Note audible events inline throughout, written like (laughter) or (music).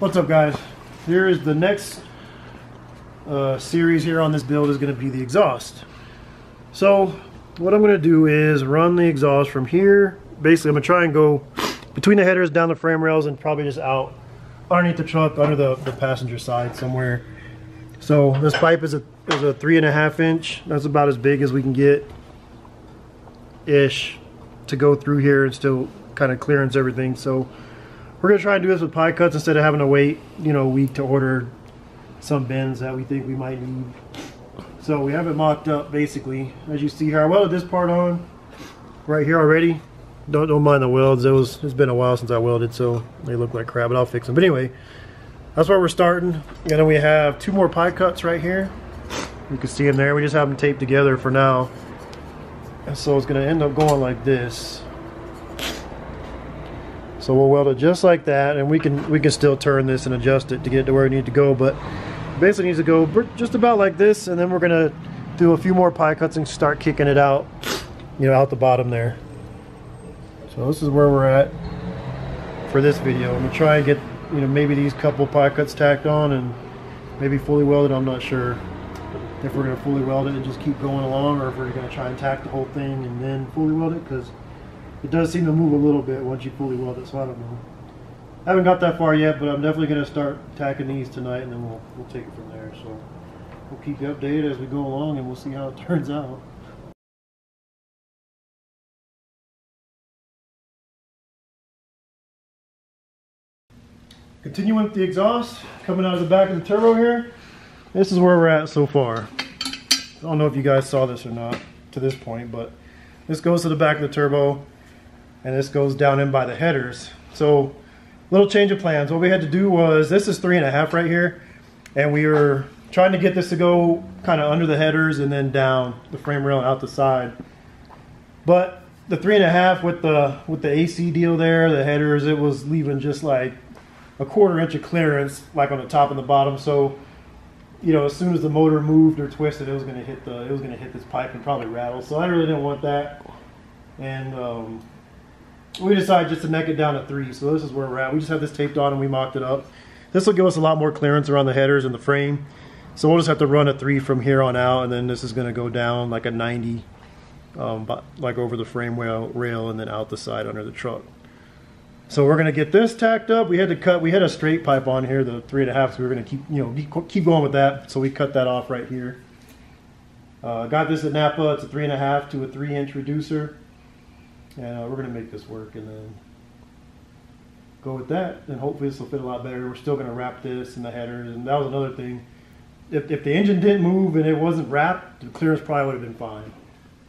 What's up guys? Here is the next uh, series here on this build is going to be the exhaust. So what I'm going to do is run the exhaust from here. Basically I'm going to try and go between the headers, down the frame rails, and probably just out underneath the truck, under the, the passenger side somewhere. So this pipe is a, is a three and a half inch. That's about as big as we can get ish to go through here and still kind of clearance everything. So we're gonna try and do this with pie cuts instead of having to wait, you know, a week to order some bins that we think we might need. So we have it mocked up basically. As you see here, I welded this part on right here already. Don't don't mind the welds. It was it's been a while since I welded, so they look like crap, but I'll fix them. But anyway, that's where we're starting. And then we have two more pie cuts right here. You can see them there. We just have them taped together for now. And so it's gonna end up going like this. So we'll weld it just like that, and we can we can still turn this and adjust it to get it to where it needs to go. But basically needs to go just about like this, and then we're gonna do a few more pie cuts and start kicking it out, you know, out the bottom there. So this is where we're at for this video. I'm gonna try and get you know maybe these couple pie cuts tacked on and maybe fully welded. I'm not sure if we're gonna fully weld it and just keep going along, or if we're gonna try and tack the whole thing and then fully weld it because it does seem to move a little bit once you fully weld it, so I don't know. I haven't got that far yet, but I'm definitely going to start tacking these tonight, and then we'll, we'll take it from there. So we'll keep you updated as we go along, and we'll see how it (laughs) turns out. Continuing with the exhaust, coming out of the back of the turbo here. This is where we're at so far. I don't know if you guys saw this or not to this point, but this goes to the back of the turbo and this goes down in by the headers. So little change of plans. What we had to do was, this is three and a half right here, and we were trying to get this to go kind of under the headers and then down the frame rail out the side. But the three and a half with the with the AC deal there, the headers, it was leaving just like a quarter inch of clearance, like on the top and the bottom. So, you know, as soon as the motor moved or twisted, it was going to hit the it was going to hit this pipe and probably rattle. So I really didn't want that, and um, we decided just to neck it down to three. So this is where we're at. We just have this taped on and we mocked it up. This will give us a lot more clearance around the headers and the frame. So we'll just have to run a three from here on out, and then this is going to go down like a 90, um, like over the frame rail, rail and then out the side under the truck. So we're going to get this tacked up. We had to cut, we had a straight pipe on here, the three and a half, so we going to keep, you know, keep going with that. So we cut that off right here. Uh, got this at Napa. It's a three and a half to a three inch reducer and uh, we're going to make this work and then go with that. And hopefully this will fit a lot better. We're still going to wrap this in the headers. And that was another thing. If, if the engine didn't move and it wasn't wrapped the clearance probably would have been fine.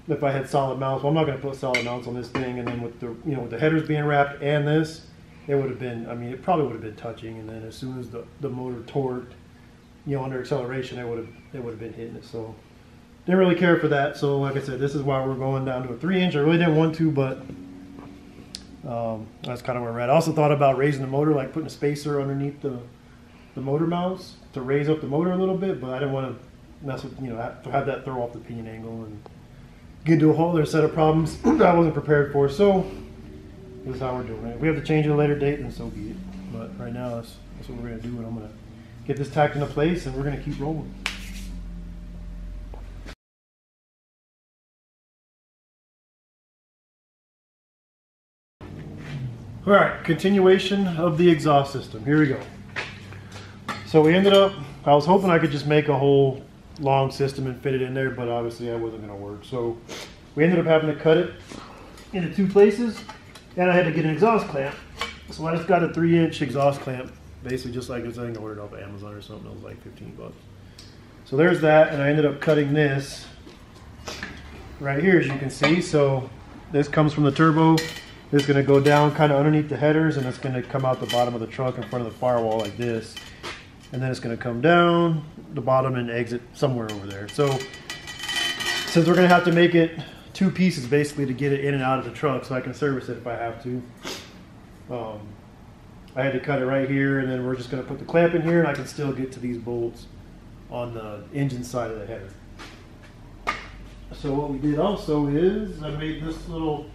If I had solid mounts well I'm not going to put solid mounts on this thing. And then with the you know with the headers being wrapped and this it would have been I mean it probably would have been touching. And then as soon as the, the motor torqued you know under acceleration it would have it would have been hitting it. So didn't really care for that. So like I said, this is why we're going down to a three inch. I really didn't want to, but um, that's kind of where we're at. I also thought about raising the motor, like putting a spacer underneath the, the motor mounts to raise up the motor a little bit, but I didn't want to mess with, you know, have that throw off the pinion angle and get into a whole other set of problems (clears throat) that I wasn't prepared for. So this is how we're doing it. We have to change at a later date, and so be it. But right now, that's, that's what we're going to do, and I'm going to get this tacked into place, and we're going to keep rolling. All right, continuation of the exhaust system. Here we go. So we ended up, I was hoping I could just make a whole long system and fit it in there, but obviously that wasn't gonna work. So we ended up having to cut it into two places and I had to get an exhaust clamp. So I just got a three inch exhaust clamp, basically just like I think I ordered off Amazon or something. It was like 15 bucks. So there's that, and I ended up cutting this right here, as you can see. So this comes from the turbo it's going to go down kind of underneath the headers and it's going to come out the bottom of the truck in front of the firewall like this. And then it's going to come down the bottom and exit somewhere over there. So since we're going to have to make it two pieces basically to get it in and out of the truck so I can service it if I have to. Um, I had to cut it right here and then we're just going to put the clamp in here and I can still get to these bolts on the engine side of the header. So what we did also is I made this little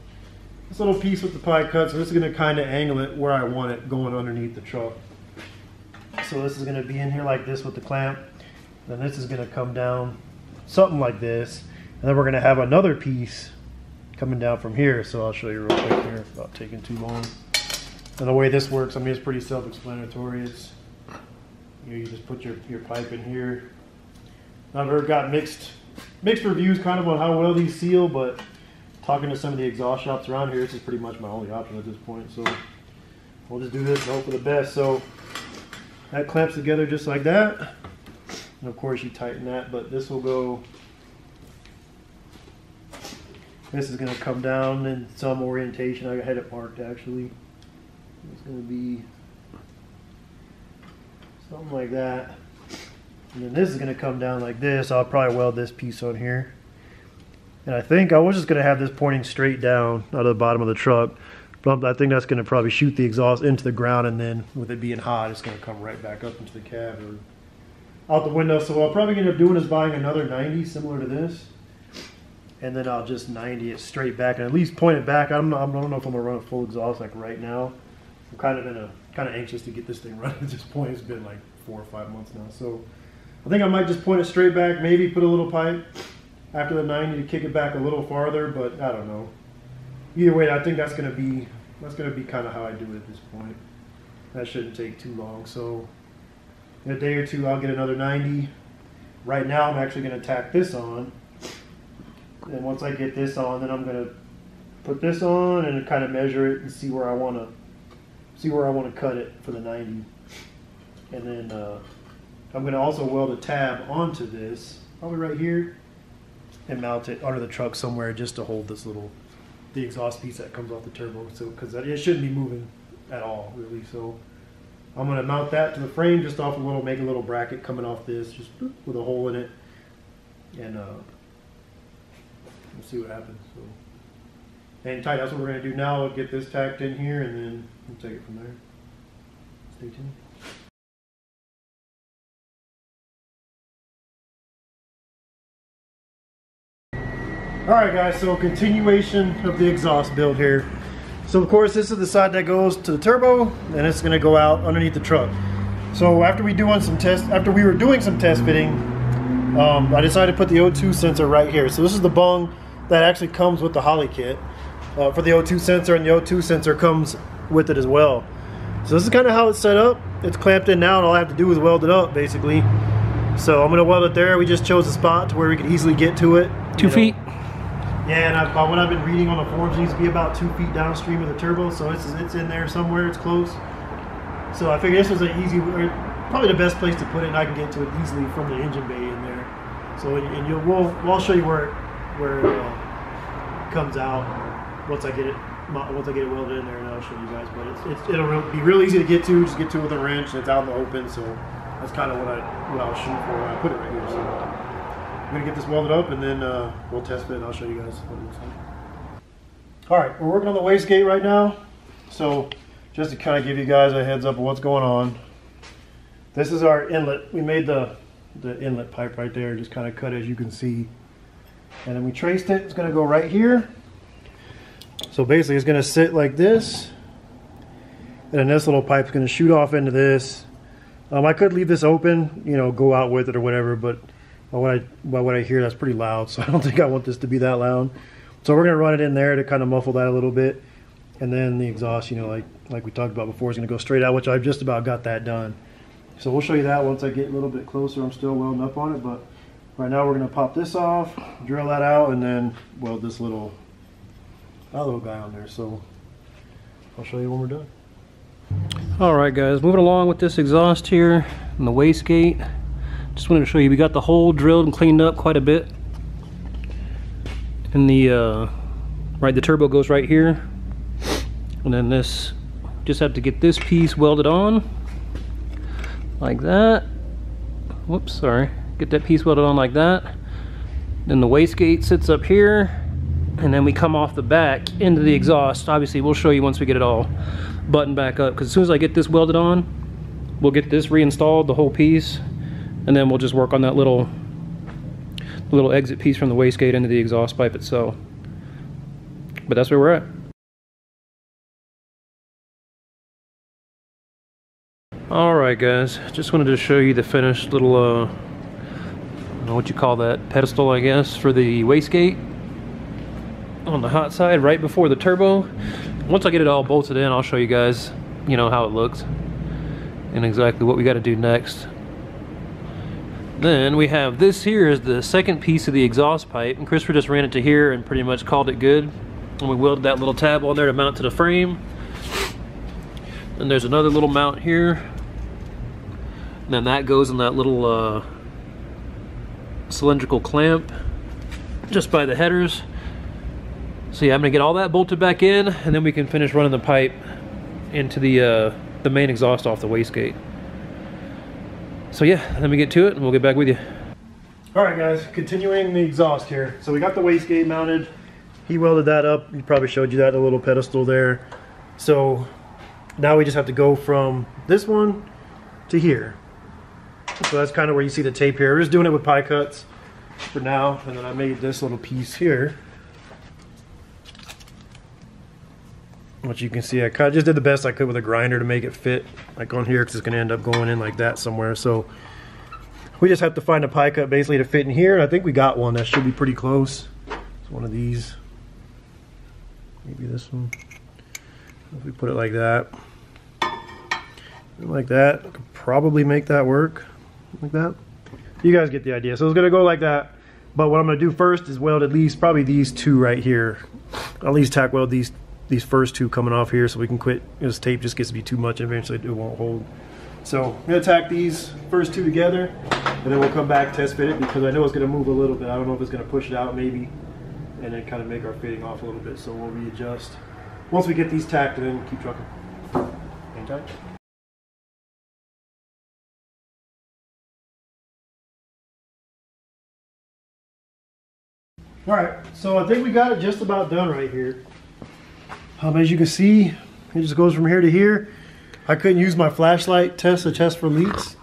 this little piece with the pie cut, so this is going to kind of angle it where I want it going underneath the truck. So this is going to be in here like this with the clamp. Then this is going to come down something like this. And then we're going to have another piece coming down from here. So I'll show you real quick here without taking too long. And the way this works, I mean, it's pretty self-explanatory. It's, you know, you just put your, your pipe in here. I've heard got mixed mixed reviews kind of on how well these seal, but talking to some of the exhaust shops around here, this is pretty much my only option at this point. So we'll just do this and hope for the best. So that clamps together just like that. And of course you tighten that, but this will go, this is gonna come down in some orientation. I had it marked actually. It's gonna be something like that. And then this is gonna come down like this. I'll probably weld this piece on here. And I think I was just gonna have this pointing straight down out of the bottom of the truck. But I think that's gonna probably shoot the exhaust into the ground and then with it being hot, it's gonna come right back up into the cab or out the window. So what I'll probably end up doing is buying another 90 similar to this. And then I'll just 90 it straight back and at least point it back. I'm not, I don't know if I'm gonna run a full exhaust like right now. I'm kind of in a, kind of anxious to get this thing (laughs) running at this point. It's been like four or five months now. So I think I might just point it straight back, maybe put a little pipe after the 90 to kick it back a little farther, but I don't know. Either way, I think that's gonna be that's gonna be kind of how I do it at this point. That shouldn't take too long. So in a day or two, I'll get another 90. Right now, I'm actually gonna tack this on. And once I get this on, then I'm gonna put this on and kind of measure it and see where I wanna see where I wanna cut it for the 90. And then uh, I'm gonna also weld a tab onto this, probably right here, and mount it under the truck somewhere just to hold this little the exhaust piece that comes off the turbo. So because it shouldn't be moving at all really. So I'm gonna mount that to the frame just off a little, make a little bracket coming off this, just with a hole in it, and uh, we'll see what happens. So hang tight. That's what we're gonna do now. We'll get this tacked in here, and then we'll take it from there. Stay tuned. All right, guys, so continuation of the exhaust build here. So of course, this is the side that goes to the turbo, and it's gonna go out underneath the truck. So after we doing some test, after we were doing some test fitting, um, I decided to put the O2 sensor right here. So this is the bung that actually comes with the Holley kit uh, for the O2 sensor, and the O2 sensor comes with it as well. So this is kind of how it's set up. It's clamped in now, and all I have to do is weld it up, basically. So I'm gonna weld it there. We just chose a spot to where we could easily get to it. Two feet. Yeah, and I, by what I've been reading on the forums, it needs to be about two feet downstream of the turbo, so it's it's in there somewhere. It's close. So I figured this was an easy, probably the best place to put it, and I can get to it easily from the engine bay in there. So and you'll we'll, I'll show you where where it uh, comes out once I get it once I get it welded in there, and I'll show you guys. But it's, it's it'll be real easy to get to. Just get to it with a wrench, and it's out in the open. So that's kind of what I what I'll shoot for when I put it right here. So. Gonna get this welded up and then uh, we'll test it and I'll show you guys what it looks like. All right, we're working on the wastegate right now. So just to kind of give you guys a heads up of what's going on. This is our inlet. We made the, the inlet pipe right there, just kind of cut as you can see. And then we traced it, it's gonna go right here. So basically it's gonna sit like this. And then this little pipe's gonna shoot off into this. Um, I could leave this open, you know, go out with it or whatever, but by what I by what I hear, that's pretty loud. (laughs) So I don't think I want this to be that loud. So we're gonna run it in there to kind of muffle that a little bit, and then the exhaust, you know, like like we talked about before, is gonna go straight out, which I've just about got that done. So we'll show you that once I get a little bit closer. I'm still welding up on it, but right now we're gonna pop this off, drill that out, and then weld this little that little guy on there. So I'll show you when we're done. All right, guys, moving along with this exhaust here and the wastegate. Just wanted to show you, we got the hole drilled and cleaned up quite a bit. And the, uh, right, the turbo goes right here. And then this, just have to get this piece welded on. Like that. Whoops, sorry. Get that piece welded on like that. Then the wastegate sits up here. And then we come off the back into the exhaust. Obviously, we'll show you once we get it all buttoned back up. Because as soon as I get this welded on, we'll get this reinstalled, the whole piece and then we'll just work on that little little exit piece from the wastegate into the exhaust pipe itself. But that's where we're at. Alright guys, just wanted to show you the finished little, uh, I know what you call that, pedestal I guess, for the wastegate on the hot side right before the turbo. Once I get it all bolted in, I'll show you guys, you know, how it looks and exactly what we got to do next. Then we have this here is the second piece of the exhaust pipe and Christopher just ran it to here and pretty much called it good. And we welded that little tab on there to mount to the frame. And there's another little mount here. And then that goes in that little uh, cylindrical clamp just by the headers. So yeah, I'm gonna get all that bolted back in and then we can finish running the pipe into the, uh, the main exhaust off the wastegate. So yeah, let me get to it and we'll get back with you. All right, guys, continuing the exhaust here. So we got the wastegate mounted. He welded that up. He probably showed you that, the little pedestal there. So now we just have to go from this one to here. So that's kind of where you see the tape here. We're just doing it with pie cuts for now. And then I made this little piece here. Which you can see, I kind of just did the best I could with a grinder to make it fit like on here because it's going to end up going in like that somewhere. So we just have to find a pie cut basically to fit in here. I think we got one that should be pretty close. It's one of these. Maybe this one. If we put it like that. Like that. Could probably make that work. Like that. You guys get the idea. So it's going to go like that. But what I'm going to do first is weld at least probably these two right here. At least tack weld these these first two coming off here so we can quit. This tape just gets to be too much eventually it won't hold. So I'm gonna tack these first two together and then we'll come back test fit it because I know it's gonna move a little bit. I don't know if it's gonna push it out maybe and then kind of make our fitting off a little bit. So we'll readjust. Once we get these tacked and then keep trucking. Hang tight. All right, so I think we got it just about done right here. Um, as you can see, it just goes from here to here. I couldn't use my flashlight test to test for leaks,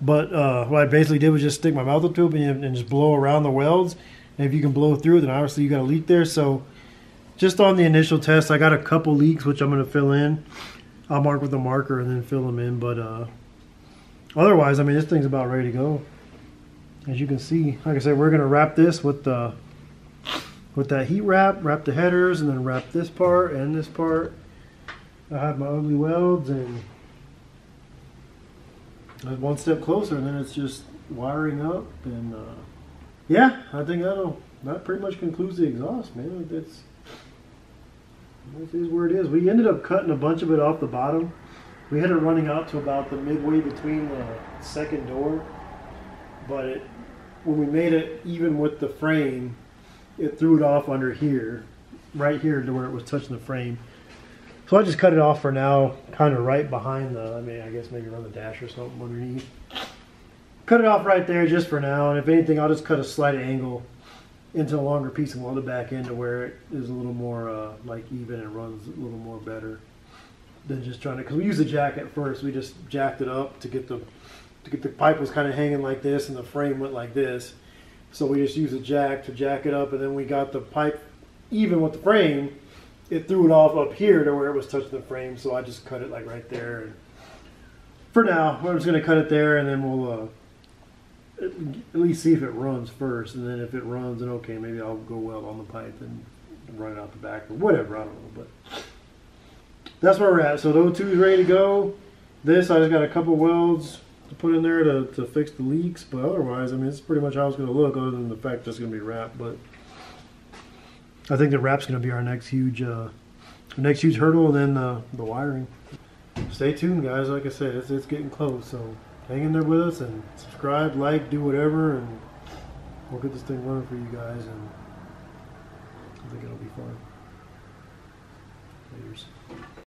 but uh, what I basically did was just stick my mouth up to it and, and just blow around the welds. And if you can blow through, then obviously you got a leak there. So just on the initial test, I got a couple leaks, which I'm going to fill in. I'll mark with a marker and then fill them in. But uh, otherwise, I mean, this thing's about ready to go. As you can see, like I said, we're going to wrap this with the with that heat wrap, wrap the headers, and then wrap this part and this part. I have my ugly welds and one step closer, and then it's just wiring up. And uh, yeah, I think that'll that pretty much concludes the exhaust, man. That's this is where it is. We ended up cutting a bunch of it off the bottom. We had it running out to about the midway between the second door, but it when we made it even with the frame it threw it off under here, right here to where it was touching the frame. So I just cut it off for now, kind of right behind the, I mean, I guess maybe run the dash or something underneath. Cut it off right there just for now, and if anything, I'll just cut a slight angle into a longer piece and weld it back into where it is a little more uh, like even and runs a little more better than just trying to, because we used the jack at first, we just jacked it up to get the, to get the pipe was kind of hanging like this and the frame went like this. So we just used a jack to jack it up, and then we got the pipe even with the frame. It threw it off up here to where it was touching the frame, so I just cut it like right there. And for now, I'm just gonna cut it there, and then we'll uh, at least see if it runs first, and then if it runs, then okay, maybe I'll go weld on the pipe and run it out the back or whatever. I don't know, but that's where we're at. So those O2 is ready to go. This I just got a couple welds to put in there to, to fix the leaks, but otherwise, I mean, it's pretty much how it's going to look, other than the fact that it's going to be wrapped. But I think the wrap's going to be our next huge, uh, next huge hurdle, and then uh, the wiring. Stay tuned, guys. Like I said, it's, it's getting close, so hang in there with us and subscribe, like, do whatever, and we'll get this thing running for you guys, and I think it'll be fun.